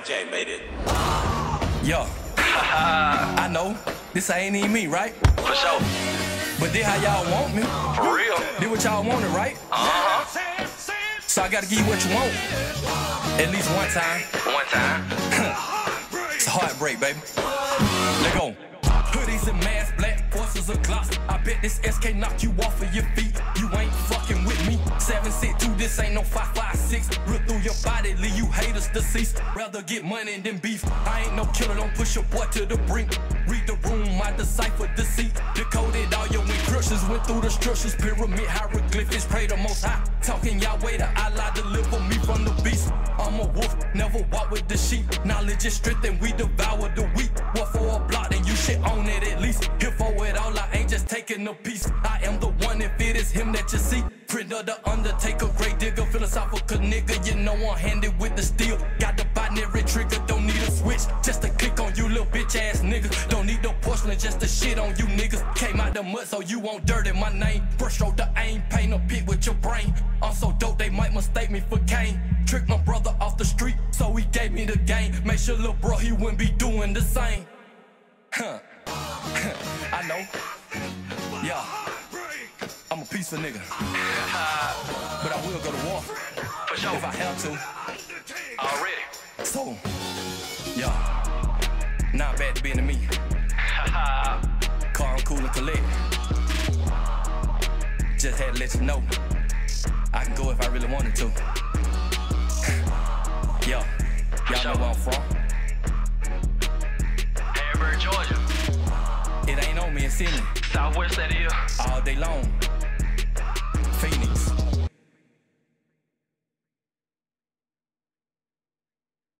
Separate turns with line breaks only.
MJ made it.
Yo, I know this ain't even me, right?
For sure.
But this how y'all want me.
For real.
This what y'all wanted, right?
Uh-huh.
So I gotta give you what you want. At least one time.
One time.
It's a heartbreak, baby. Let go. Hoodies and masks, I bet this SK knock you off of your feet. You ain't fucking with me. Seven six two, this ain't no five five six. Rip through your body, leave you haters deceased. Rather get money than beef. I ain't no killer, don't push your boy to the brink. Read the room, I decipher deceit. Decoded all your encryptions, went through the structures, pyramid hieroglyphics. Pray the most high. Talking Yahweh, the Allah deliver me from the beast. I'm a wolf, never walk with the sheep. Knowledge is strength and we devour the weak. Taking a. I am the one if it is him that you see. Print of the undertaker, great digger, philosophical nigga. You know I'm handed with the steel. Got the binary trigger, don't need a switch. Just to click on you little bitch ass nigga. Don't need no porcelain, just to shit on you niggas. Came out the mud so you won't dirt in my name. Brush stroke the aim, paint a pit with your brain. I'm so dope they might mistake me for Kane. Trick my brother off the street, so he gave me the game. Make sure little bro he wouldn't be doing the same. Huh. I know. Yeah. I'm a piece of nigga. but I will go to war
For sure.
if I have to.
Already.
So, yeah. Not bad to be into me. Calm, cool, and collect. Just had to let you know. I can go if I really wanted to. yeah, y'all know where I'm from.
Georgia.
It ain't on me, it's in me.
Southwest is.
All day long.